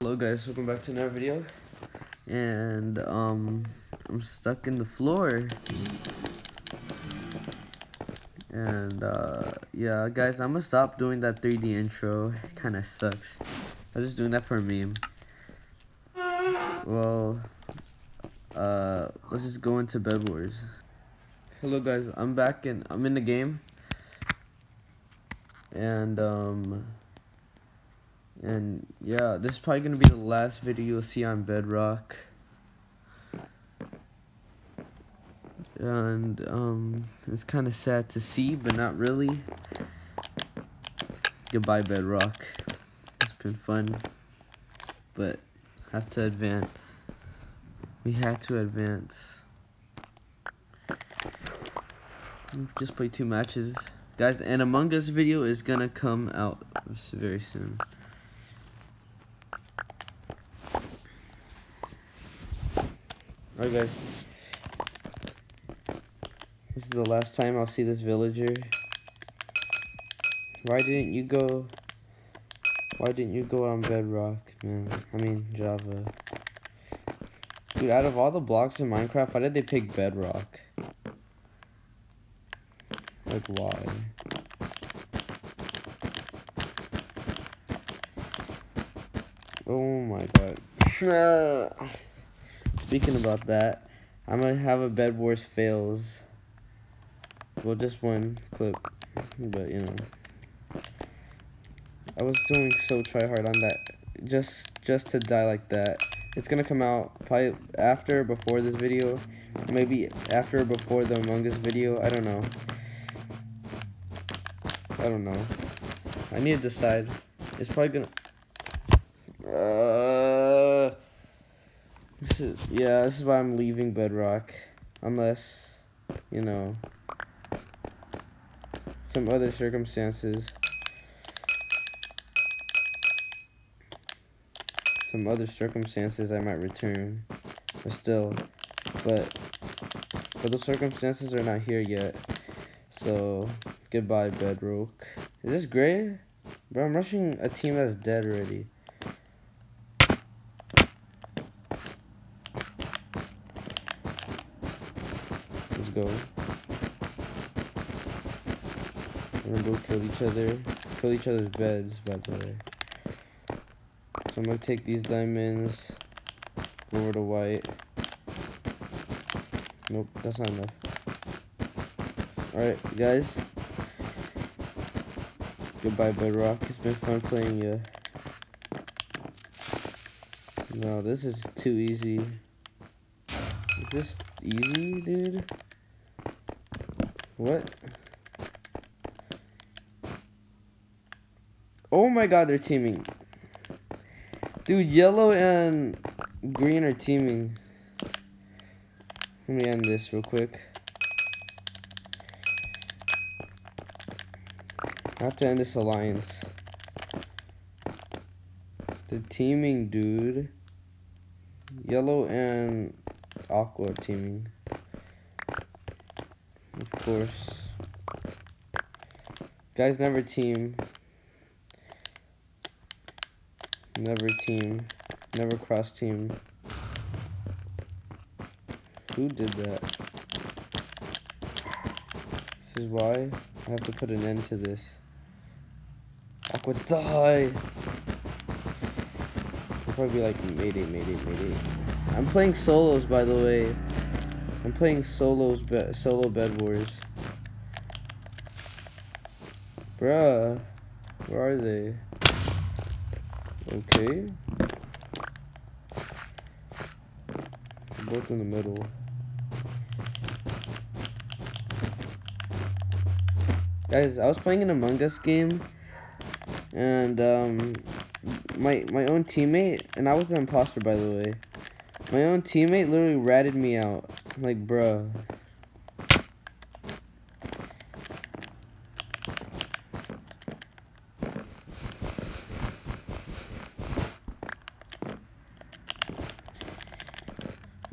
Hello guys, welcome back to another video. And um I'm stuck in the floor. And uh yeah guys, I'm gonna stop doing that 3D intro. It kinda sucks. I was just doing that for a meme. Well uh let's just go into Bed Wars. Hello guys, I'm back and I'm in the game. And um and yeah, this is probably gonna be the last video you'll see on Bedrock. And um, it's kind of sad to see, but not really. Goodbye, Bedrock. It's been fun, but have to advance. We had to advance. Just play two matches, guys. And Among Us video is gonna come out very soon. Alright guys. This is the last time I'll see this villager. Why didn't you go... Why didn't you go on Bedrock, man? I mean, Java. Dude, out of all the blocks in Minecraft, why did they pick Bedrock? Like, why? Oh my god. Ah. Speaking about that, I'm gonna have a Bed Wars fails. Well, just one clip, but you know. I was doing so try hard on that, just just to die like that. It's gonna come out probably after before this video, maybe after or before the Among Us video. I don't know. I don't know. I need to decide. It's probably gonna. Uh, is, yeah, this is why I'm leaving Bedrock. Unless, you know, some other circumstances. Some other circumstances I might return. But still, but, but the circumstances are not here yet. So, goodbye, Bedrock. Is this gray? Bro, I'm rushing a team that's dead already. Go. We're gonna go kill each other. Kill each other's beds, by the way. So I'm gonna take these diamonds over to white. Nope, that's not enough. Alright, guys. Goodbye, Bedrock. It's been fun playing you. No, this is too easy. Is this easy, dude? What? Oh my god, they're teaming. Dude, yellow and green are teaming. Let me end this real quick. I have to end this alliance. They're teaming, dude. Yellow and aqua teaming. Course. Guys never team. Never team. Never cross team. Who did that? This is why I have to put an end to this. Aqua die! I'll probably be like, mayday, mayday, mayday. I'm playing solos, by the way. I'm playing solos, be solo Bed Wars. Bruh, where are they? Okay. both in the middle. Guys, I was playing an Among Us game, and um, my my own teammate, and I was the imposter by the way. My own teammate literally ratted me out. Like, bruh.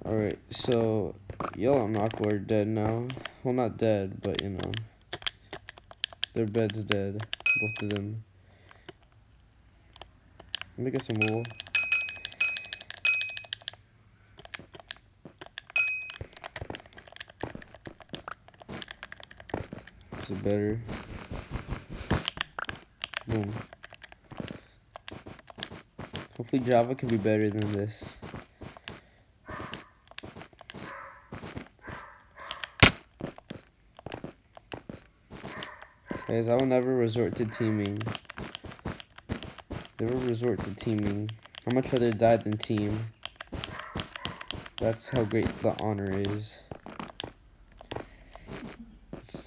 Alright, so Yellow and Aqua are dead now. Well, not dead, but you know. Their bed's dead. Both of them. Let me get some wool. Better? Boom. Hopefully Java can be better than this. Guys, I will never resort to teaming. Never resort to teaming. I'd much rather die than team. That's how great the honor is.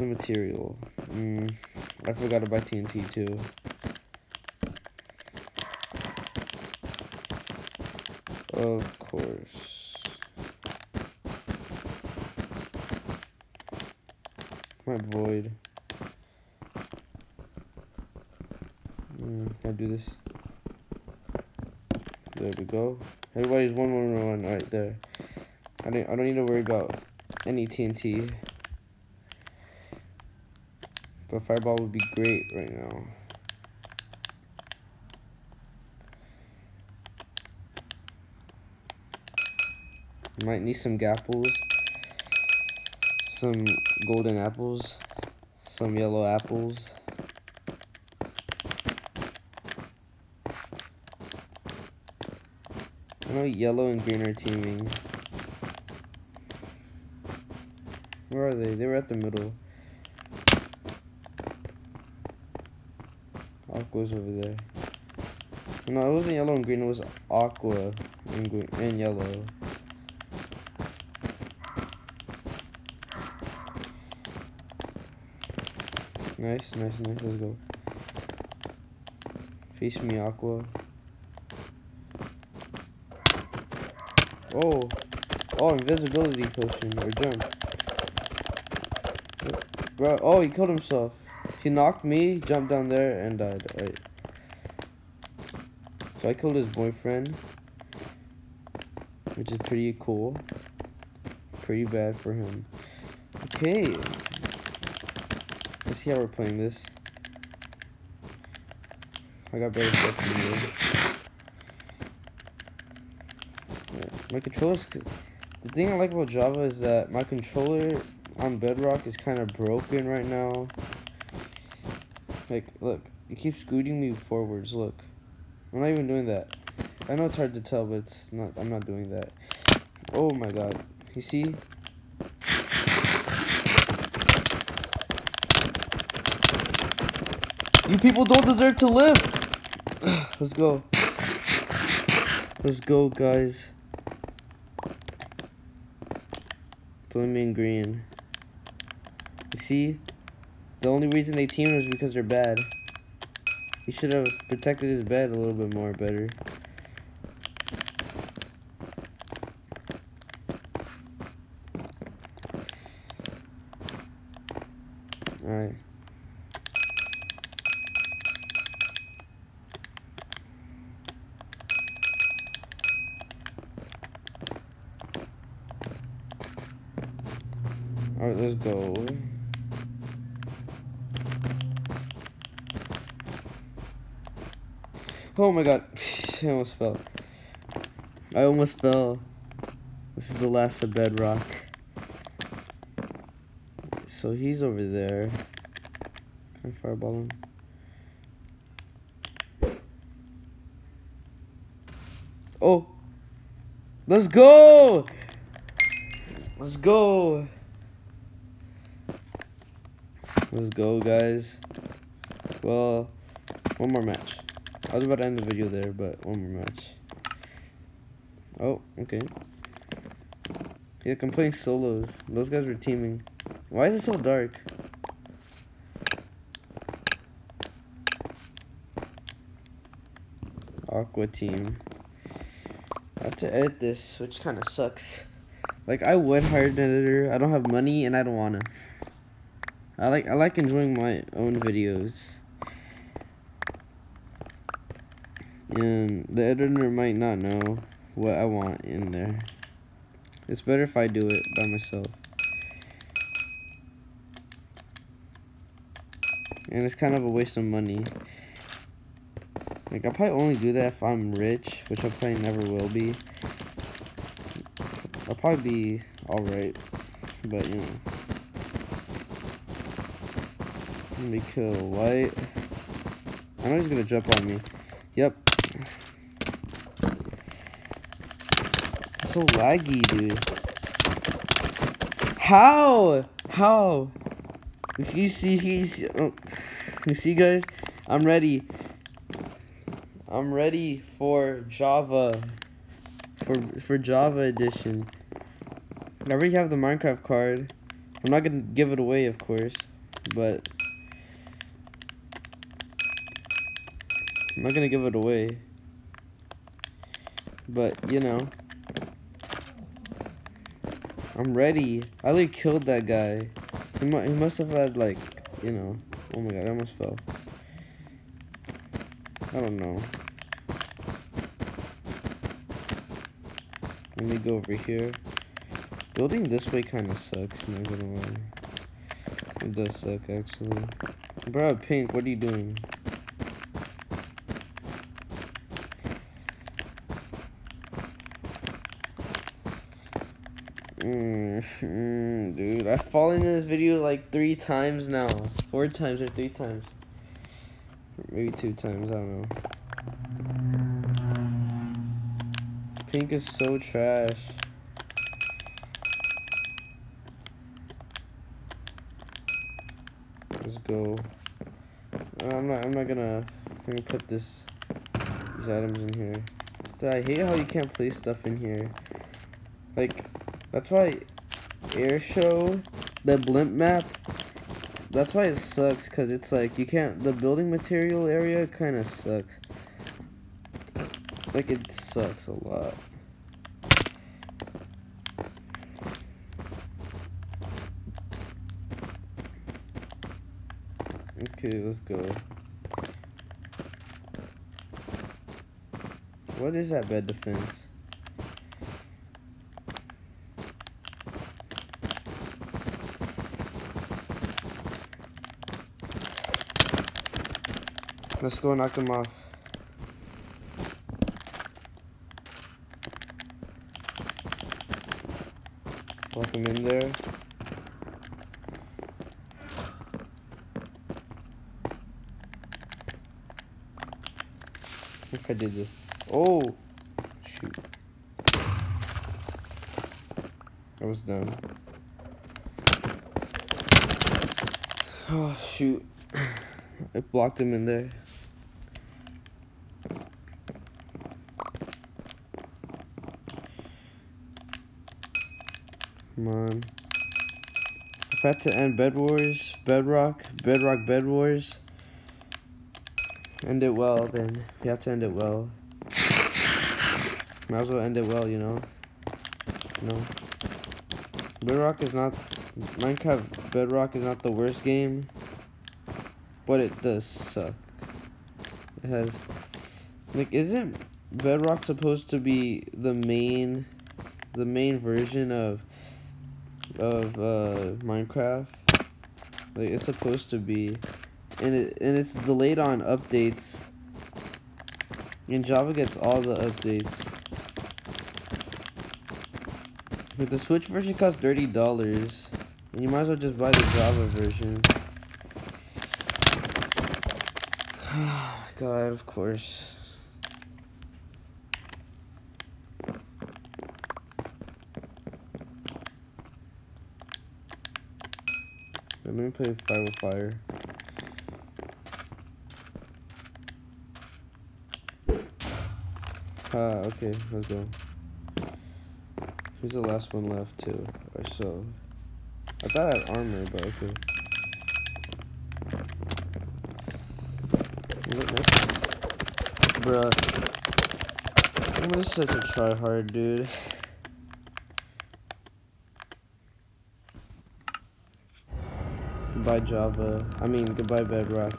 The material. Mm, I forgot to buy TNT too. Of course. My void. Mm, I do this? There we go. Everybody's one one one right there. I don't I don't need to worry about any TNT. But fireball would be great right now. Might need some gapples. Some golden apples. Some yellow apples. I know yellow and green are teaming. Where are they? They were at the middle. Aqua's over there. No, it wasn't yellow and green. It was aqua and green and yellow. Nice, nice, nice. Let's go. Face me, Aqua. Oh. Oh, invisibility potion. Or jump. Bro, oh, he killed himself. He knocked me, jumped down there, and died. So I killed his boyfriend. Which is pretty cool. Pretty bad for him. Okay. Let's see how we're playing this. I got better stuff you. Yeah, my controller's... The thing I like about Java is that my controller on Bedrock is kind of broken right now. Like, look. It keeps scooting me forwards, look. I'm not even doing that. I know it's hard to tell, but it's not. I'm not doing that. Oh my god. You see? You people don't deserve to live. Let's go. Let's go, guys. It's only me and green. You see? The only reason they teamed was because they're bad. He should have protected his bed a little bit more better. Alright. Alright, let's go. Oh my god. I almost fell. I almost fell. This is the last of bedrock. So he's over there. Can I fireball him? Oh! Let's go! Let's go! Let's go, guys. Well, one more match. I was about to end the video there, but one more match. Oh, okay. Yeah, I'm playing solos. Those guys were teaming. Why is it so dark? Aqua team. I have to edit this, which kind of sucks. Like, I would hire an editor. I don't have money, and I don't want to. I like I like enjoying my own videos. And the editor might not know what I want in there. It's better if I do it by myself. And it's kind of a waste of money. Like, I'll probably only do that if I'm rich, which I probably never will be. I'll probably be alright, but, you know. Let me kill white. I know he's gonna jump on me. Yep. So laggy, dude. How? How? If You see, you see, oh, you see, guys? I'm ready. I'm ready for Java. For for Java edition. I already have the Minecraft card. I'm not gonna give it away, of course, but I'm not gonna give it away. But you know. I'm ready. I like killed that guy. He, mu he must have had like, you know. Oh my god, I almost fell. I don't know. Let me go over here. Building this way kind of sucks, not gonna lie. It does suck, actually. Bro, Pink, what are you doing? Mm, dude, I've fallen in this video like three times now. Four times or three times. Maybe two times, I don't know. Pink is so trash. Let's go. Uh, I'm not. I'm not gonna. I'm gonna put this these items in here. Dude, I hate how you can't place stuff in here. Like, that's why air show the blimp map. That's why it sucks, cause it's like you can't. The building material area kind of sucks. Like it sucks a lot. Okay, let's go. What is that bed defense? Let's go knock them off. Lock them in there. If I did this. Oh! Shoot. I was done. Oh, shoot. I blocked him in there. Come on. I to end Bed Wars, Bedrock, Bedrock Bed Wars, end it well, then you have to end it well. Might as well end it well, you know? No. Bedrock is not, Minecraft Bedrock is not the worst game, but it does suck. It has, like, isn't Bedrock supposed to be the main, the main version of of uh, Minecraft. Like it's supposed to be, and it and it's delayed on updates. And Java gets all the updates. But the Switch version costs thirty dollars, and you might as well just buy the Java version. God, of course. Let me play Fire with Fire. Ah, okay, let's go. He's the last one left too, or so. I thought I had armor, but okay. Bruh. I'm such a tryhard, dude. Goodbye Java. I mean, goodbye Bedrock.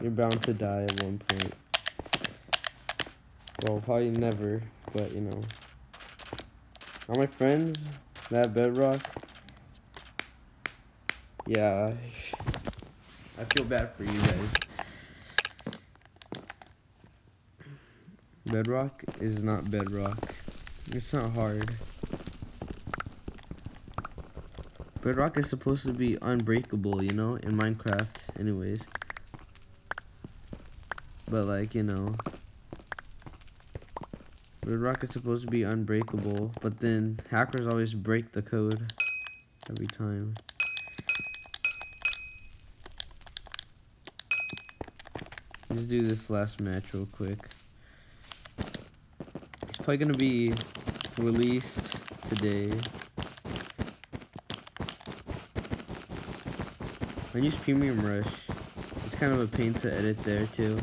You're bound to die at one point. Well, probably never, but you know. All my friends that Bedrock. Yeah. I feel bad for you guys. Bedrock is not bedrock. It's not hard. Bedrock is supposed to be unbreakable, you know, in Minecraft, anyways. But like, you know, Bedrock is supposed to be unbreakable, but then hackers always break the code every time. Let's do this last match real quick. It's probably gonna be released today. I use Premiere Rush. It's kind of a pain to edit there too.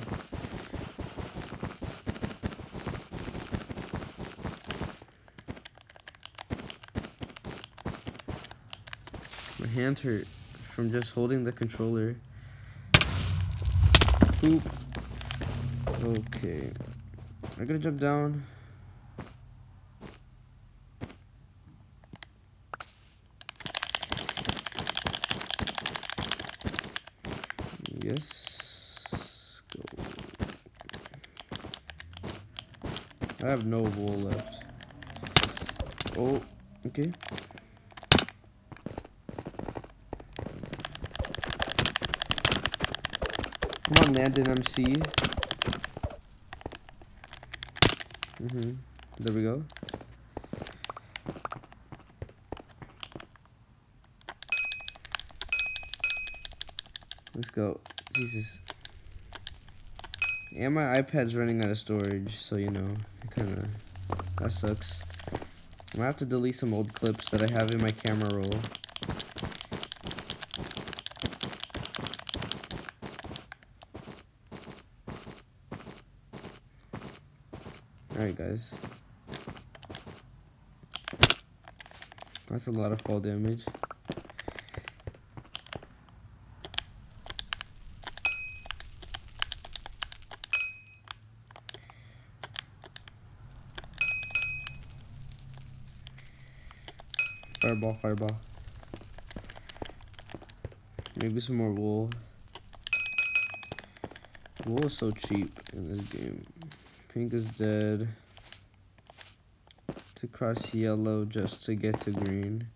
My hands hurt from just holding the controller. Oop. Okay. I'm gonna jump down. Yes. Go. I have no wool left. Oh, okay. Come on, Landon MC. Mm-hmm. There we go. Let's go. Jesus. And my iPad's running out of storage, so you know, kind of, that sucks. I'm gonna have to delete some old clips that I have in my camera roll. Alright guys. That's a lot of fall damage. Fireball. Maybe some more wool. Wool is so cheap in this game. Pink is dead. To cross yellow just to get to green.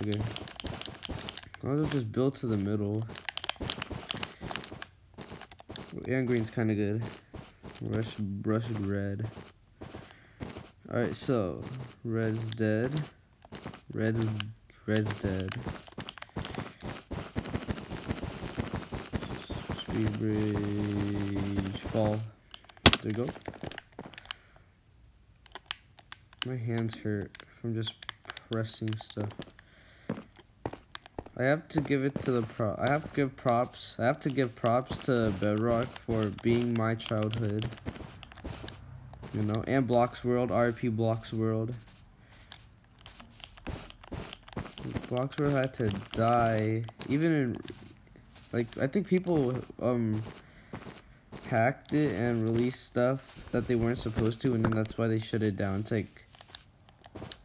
Okay. I'll just build to the middle. And green's kind of good. Rush, brush red. Alright, so red's dead. Red's red's dead. Speed bridge fall. There you go. My hands hurt from just pressing stuff. I have to give it to the pro. I have to give props. I have to give props to Bedrock for being my childhood. You know, and Blocks World, RP Blocks World. World had to die, even in, like, I think people, um, hacked it and released stuff that they weren't supposed to, and then that's why they shut it down. It's like,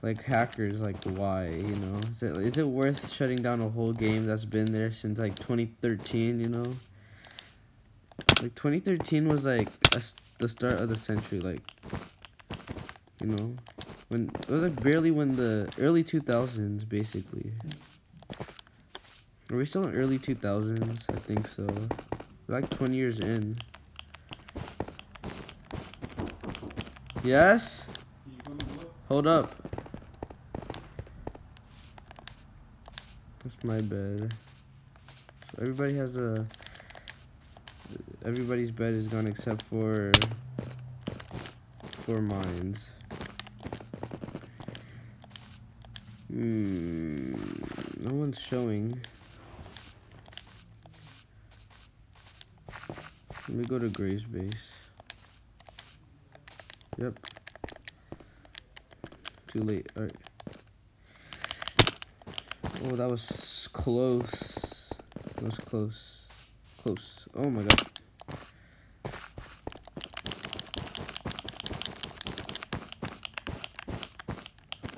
like hackers, like why, you know? Is it is it worth shutting down a whole game that's been there since like 2013? You know, like 2013 was like a, the start of the century, like, you know, when it was like barely when the early 2000s, basically. Are we still in early 2000s? I think so. We're like 20 years in. Yes? Hold up. That's my bed. So everybody has a... Everybody's bed is gone except for... For mines. Hmm... No one's showing. Let me go to Gray's base. Yep. Too late. Alright. Oh, that was close. That was close. Close. Oh my god.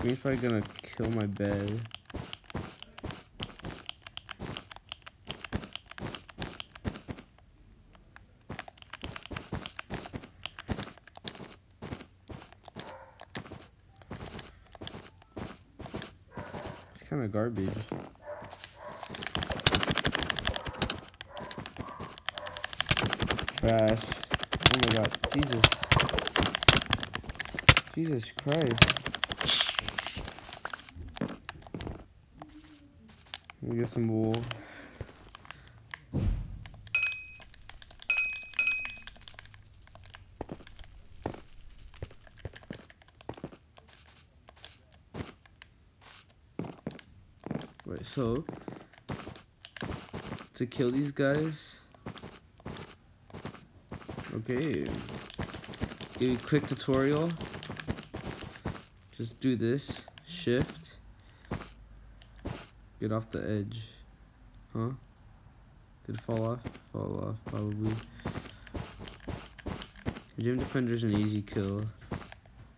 He's probably gonna kill my bed. It's kind of garbage. Trash. Oh my god. Jesus. Jesus Christ. Some. Right, so to kill these guys. Okay. Give you a quick tutorial. Just do this. Shift. Get off the edge. Huh? Did it fall off? Fall off, probably. Gym Defender's an easy kill.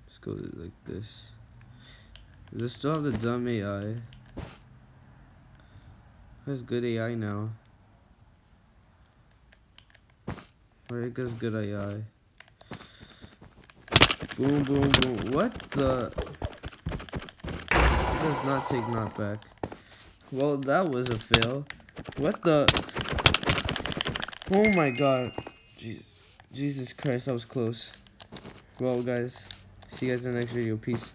Just go like this. Does it still have the dumb AI? Has good AI now. Right, guess good AI. Boom, boom, boom. What the? It does not take knockback. Well, that was a fail. What the? Oh my god. Jesus, Jesus Christ, that was close. Well, guys, see you guys in the next video. Peace.